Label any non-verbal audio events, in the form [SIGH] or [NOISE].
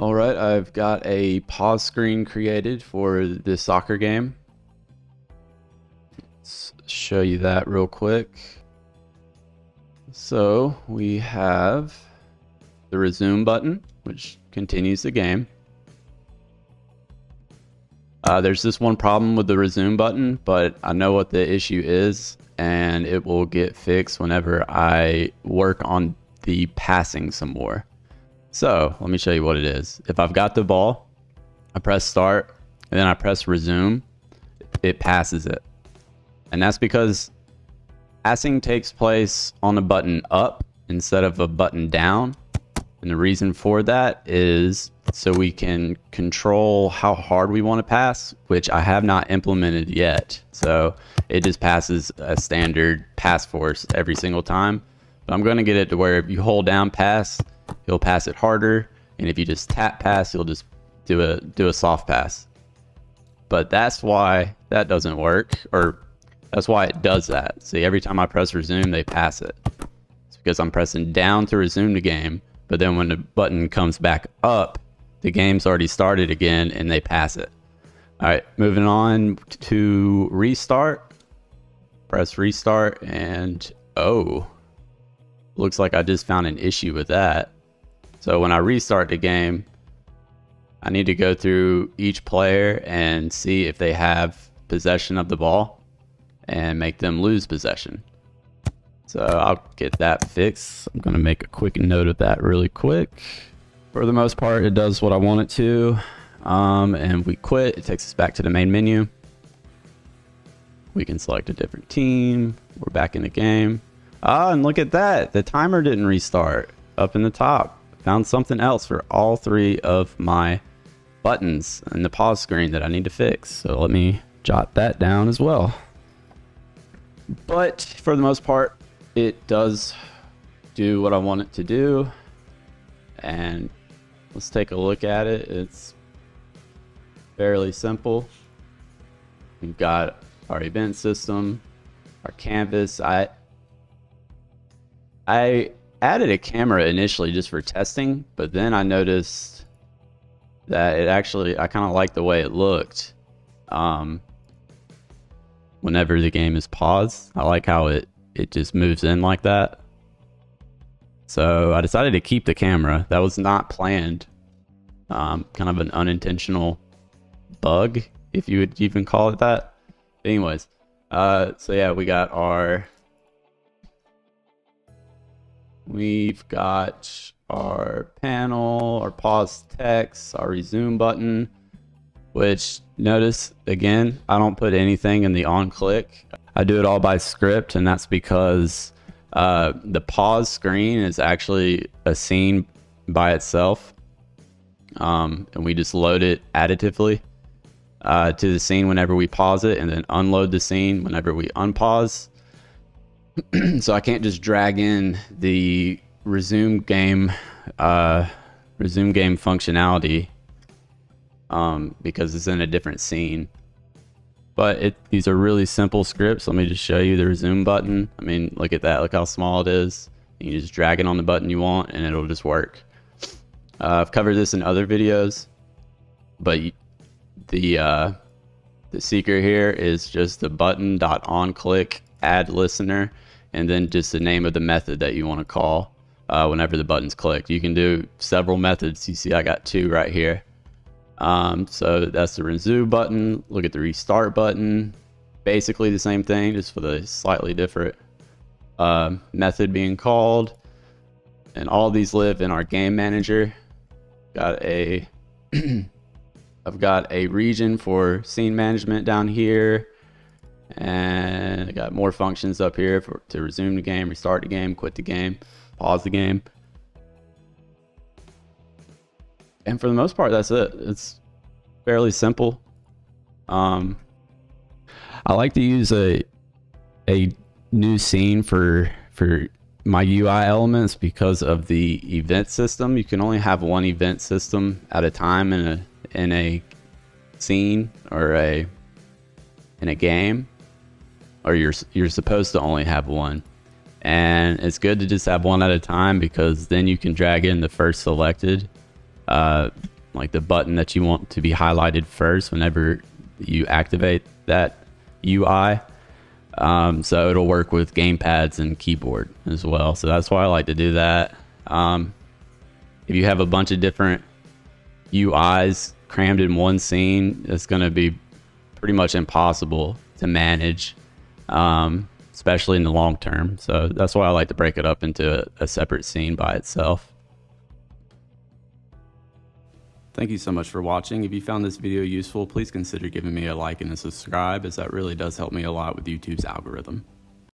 All right, I've got a pause screen created for the soccer game. Let's show you that real quick. So we have the resume button, which continues the game. Uh, there's this one problem with the resume button, but I know what the issue is, and it will get fixed whenever I work on the passing some more. So let me show you what it is. If I've got the ball, I press start, and then I press resume, it passes it. And that's because passing takes place on a button up instead of a button down. And the reason for that is so we can control how hard we want to pass, which I have not implemented yet. So it just passes a standard pass force every single time. But I'm going to get it to where if you hold down pass, he'll pass it harder. And if you just tap pass, he'll just do a do a soft pass. But that's why that doesn't work, or that's why it does that. See, every time I press resume, they pass it. It's because I'm pressing down to resume the game but then when the button comes back up, the game's already started again and they pass it. All right, moving on to restart. Press restart and oh, looks like I just found an issue with that. So when I restart the game, I need to go through each player and see if they have possession of the ball and make them lose possession. So I'll get that fixed. I'm going to make a quick note of that really quick. For the most part, it does what I want it to. Um, and we quit. It takes us back to the main menu. We can select a different team. We're back in the game. Ah, and look at that. The timer didn't restart up in the top. Found something else for all three of my buttons in the pause screen that I need to fix. So let me jot that down as well. But for the most part, it does do what I want it to do. And let's take a look at it. It's fairly simple. We've got our event system, our canvas. I I added a camera initially just for testing, but then I noticed that it actually I kind of like the way it looked. Um, whenever the game is paused, I like how it it just moves in like that. So I decided to keep the camera. That was not planned. Um, kind of an unintentional bug, if you would even call it that. Anyways, uh, so yeah, we got our, we've got our panel, our pause text, our resume button, which notice again, I don't put anything in the on click. I do it all by script, and that's because uh, the pause screen is actually a scene by itself. Um, and we just load it additively uh, to the scene whenever we pause it, and then unload the scene whenever we unpause. [CLEARS THROAT] so I can't just drag in the resume game, uh, resume game functionality um, because it's in a different scene. But it, these are really simple scripts. Let me just show you the resume button. I mean, look at that. Look how small it is. You just drag it on the button you want and it'll just work. Uh, I've covered this in other videos, but the uh, the secret here is just the button dot on click add listener and then just the name of the method that you want to call uh, whenever the button's clicked. You can do several methods. You see I got two right here. Um, so that's the resume button. Look at the restart button. Basically the same thing, just for the slightly different uh, method being called. And all these live in our game manager. Got a, [CLEARS THROAT] I've got a region for scene management down here. And I got more functions up here for to resume the game, restart the game, quit the game, pause the game and for the most part, that's it. It's fairly simple. Um, I like to use a a new scene for for my UI elements because of the event system. You can only have one event system at a time in a in a scene or a in a game, or you're you're supposed to only have one. And it's good to just have one at a time because then you can drag in the first selected uh, like the button that you want to be highlighted first whenever you activate that UI. Um, so it'll work with gamepads and keyboard as well. So that's why I like to do that. Um, if you have a bunch of different UIs crammed in one scene, it's going to be pretty much impossible to manage, um, especially in the long term. So that's why I like to break it up into a, a separate scene by itself. Thank you so much for watching. If you found this video useful, please consider giving me a like and a subscribe as that really does help me a lot with YouTube's algorithm.